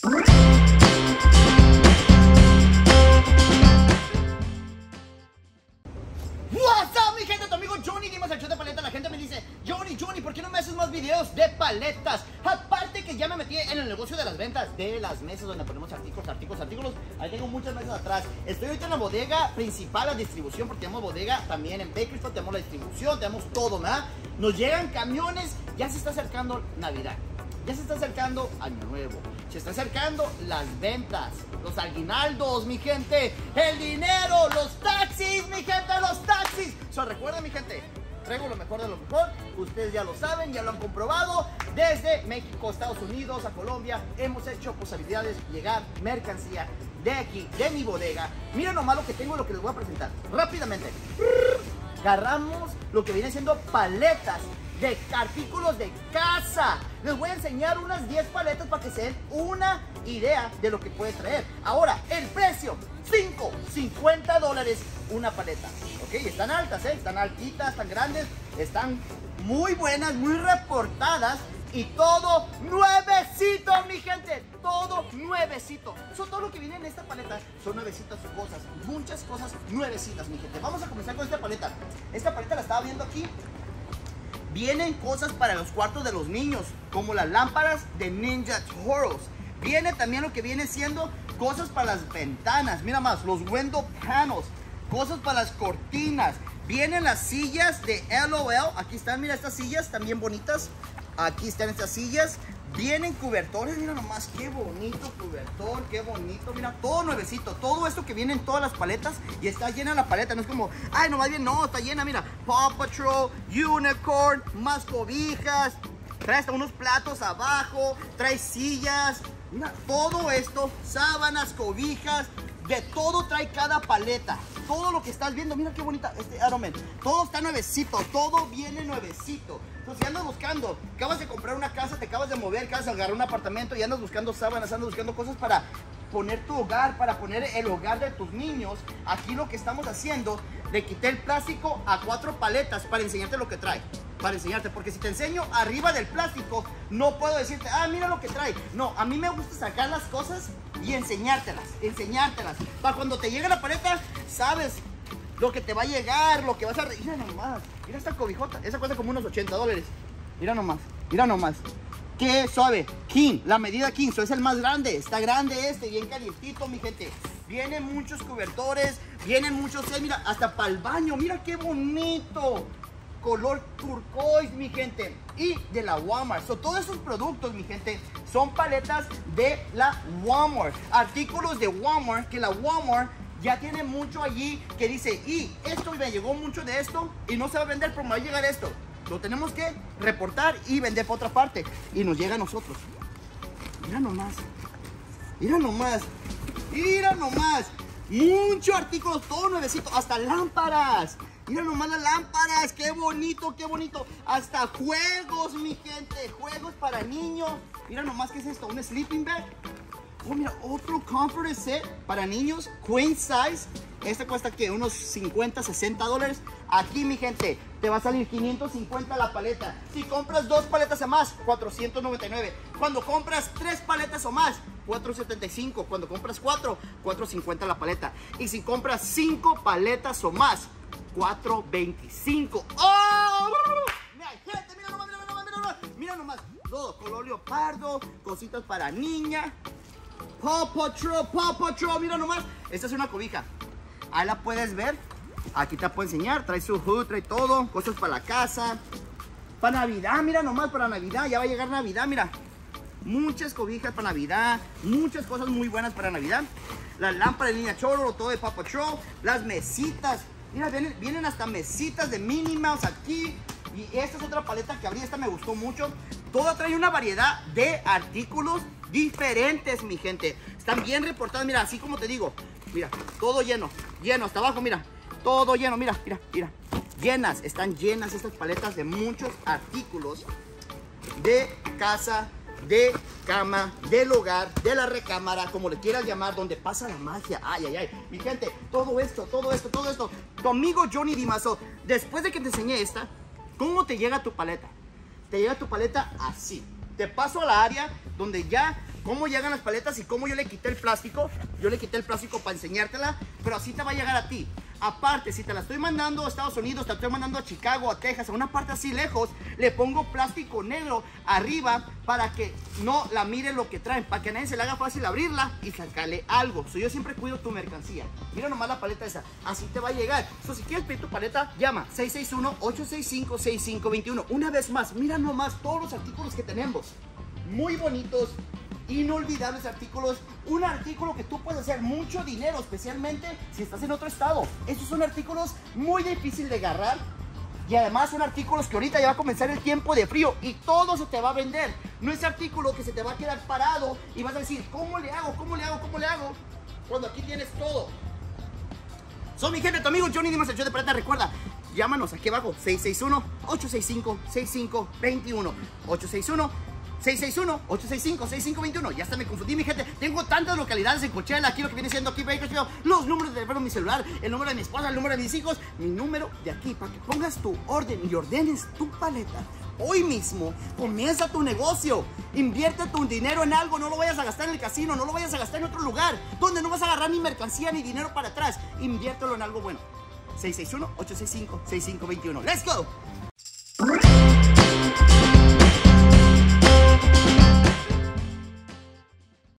What's up, mi gente, tu amigo Johnny Dimas, el show de paleta. La gente me dice, Johnny, Johnny, ¿por qué no me haces más videos de paletas? Aparte que ya me metí en el negocio de las ventas de las mesas donde ponemos artículos, artículos, artículos. Ahí tengo muchas mesas atrás. Estoy ahorita en la bodega principal, la distribución, porque tenemos bodega también en Bakersfield, tenemos la distribución, tenemos todo, ¿verdad? Nos llegan camiones, ya se está acercando Navidad. Ya se está acercando Año Nuevo. Se está acercando las ventas, los aguinaldos, mi gente, el dinero, los taxis, mi gente, los taxis. So, recuerden, mi gente, traigo lo mejor de lo mejor. Ustedes ya lo saben, ya lo han comprobado. Desde México, Estados Unidos, a Colombia, hemos hecho posibilidades de llegar mercancía de aquí, de mi bodega. Miren nomás lo que tengo, lo que les voy a presentar rápidamente. Agarramos lo que viene siendo paletas de artículos de casa. Les voy a enseñar unas 10 paletas para que se den una idea de lo que puede traer. Ahora, el precio, 5, 50 dólares una paleta. Ok, están altas, ¿eh? están altitas, están grandes, están muy buenas, muy reportadas. Y todo nuevecito, mi gente. Todo nuevecito. Son todo lo que viene en esta paleta. Son nuevecitas cosas. Muchas cosas nuevecitas, mi gente. Vamos a comenzar con esta paleta. Esta paleta la estaba viendo aquí. Vienen cosas para los cuartos de los niños, como las lámparas de Ninja Turtles. Viene también lo que viene siendo cosas para las ventanas. Mira más, los window panels. Cosas para las cortinas. Vienen las sillas de LOL. Aquí están, mira estas sillas también bonitas. Aquí están estas sillas. Vienen cubertores, mira nomás, qué bonito cubertor, qué bonito, mira, todo nuevecito, todo esto que viene en todas las paletas y está llena la paleta, no es como, ay, nomás bien, no, está llena, mira, Paw Patrol, Unicorn, más cobijas, trae hasta unos platos abajo, trae sillas, mira, todo esto, sábanas, cobijas, de todo trae cada paleta. Todo lo que estás viendo, mira qué bonita este Iron Man. Todo está nuevecito, todo viene nuevecito. Entonces, si andas buscando, acabas de comprar una casa, te acabas de mover, acabas de agarrar un apartamento y andas buscando sábanas, andas buscando cosas para poner tu hogar, para poner el hogar de tus niños. Aquí lo que estamos haciendo, le quité el plástico a cuatro paletas para enseñarte lo que trae para enseñarte, porque si te enseño arriba del plástico, no puedo decirte, ah, mira lo que trae. No, a mí me gusta sacar las cosas y enseñártelas, enseñártelas. Para cuando te llegue la paleta, sabes lo que te va a llegar, lo que vas a... Mira nomás, mira esta cobijota, esa cuesta como unos 80 dólares. Mira nomás, mira nomás. Qué suave, King, la medida King, eso es el más grande, está grande este, bien calientito, mi gente. Vienen muchos cobertores, vienen muchos, eh, mira, hasta para el baño, mira qué bonito color turquoise, mi gente. Y de la Walmart. So, todos esos productos, mi gente, son paletas de la Walmart. Artículos de Walmart que la Walmart ya tiene mucho allí que dice, y esto me llegó mucho de esto y no se va a vender, pero me va a llegar esto. Lo tenemos que reportar y vender por otra parte. Y nos llega a nosotros. Mira nomás. Mira nomás. Mira nomás. Muchos artículos, todo nuevecito. Hasta lámparas. Mira nomás las lámparas, qué bonito, qué bonito. Hasta juegos, mi gente, juegos para niños. Mira nomás qué es esto, un sleeping bag. Oh, mira, otro comfort set para niños, queen size. Este cuesta que unos 50, 60 dólares. Aquí, mi gente, te va a salir 550 la paleta. Si compras dos paletas o más, 499. Cuando compras tres paletas o más, 475. Cuando compras cuatro, 450 la paleta. Y si compras cinco paletas o más, 4.25. ¡Oh! Mira, gente, mira nomás, mira mira. Mira. Todo, color leopardo, cositas para niña. Paw Patrol, Paw Patrol, mira nomás. Esta es una cobija. Ahí la puedes ver. Aquí te puedo enseñar. Trae su hood, trae todo. Cosas para la casa. Para Navidad, mira nomás, para Navidad. Ya va a llegar Navidad, mira. Muchas cobijas para Navidad. Muchas cosas muy buenas para Navidad. Las lámparas de niña choro, todo de Paw Patrol. Las mesitas Mira, vienen, hasta mesitas de Minnie Mouse aquí. Y esta es otra paleta que abrí, esta me gustó mucho. Toda trae una variedad de artículos diferentes, mi gente. Están bien reportadas, mira, así como te digo. Mira, todo lleno, lleno, hasta abajo, mira. Todo lleno, mira, mira, mira. Llenas, están llenas estas paletas de muchos artículos de casa, de cama, del hogar, de la recámara, como le quieras llamar, donde pasa la magia. Ay, ay, ay. Mi gente, todo esto, todo esto, todo esto. Tu amigo Johnny Dimaso, después de que te enseñé esta, ¿cómo te llega tu paleta? Te llega tu paleta así. Te paso a la área donde ya cómo llegan las paletas y cómo yo le quité el plástico. Yo le quité el plástico para enseñártela, pero así te va a llegar a ti. Aparte, si te la estoy mandando a Estados Unidos, te la estoy mandando a Chicago, a Texas, a una parte así lejos, le pongo plástico negro arriba para que no la mire lo que traen, para que a nadie se le haga fácil abrirla y sacarle algo. So, yo siempre cuido tu mercancía. Mira nomás la paleta esa, así te va a llegar. So, si quieres pedir tu paleta, llama 661-865-6521. Una vez más, mira nomás todos los artículos que tenemos. Muy bonitos, inolvidables artículos. Un artículo que tú puedes hacer mucho dinero, especialmente si estás en otro estado. Estos son artículos muy difíciles de agarrar. Y además son artículos que ahorita ya va a comenzar el tiempo de frío y todo se te va a vender. No es artículo que se te va a quedar parado y vas a decir, ¿cómo le hago? ¿Cómo le hago? ¿Cómo le hago? Cuando aquí tienes todo. Soy mi gente, tu amigo Johnny Dimas, el show de plata. Recuerda, llámanos aquí abajo, 661-865-6521. 861 661-865-6521. Ya hasta me confundí, mi gente. Tengo tantas localidades en Coachella. Aquí lo que viene siendo aquí. Los números de mi celular, el número de mi esposa, el número de mis hijos, mi número de aquí. Para que pongas tu orden y ordenes tu paleta. Hoy mismo comienza tu negocio. Invierte tu dinero en algo. No lo vayas a gastar en el casino. No lo vayas a gastar en otro lugar. Donde no vas a agarrar ni mercancía ni dinero para atrás. Inviértelo en algo bueno. 661-865-6521. ¡Let's go!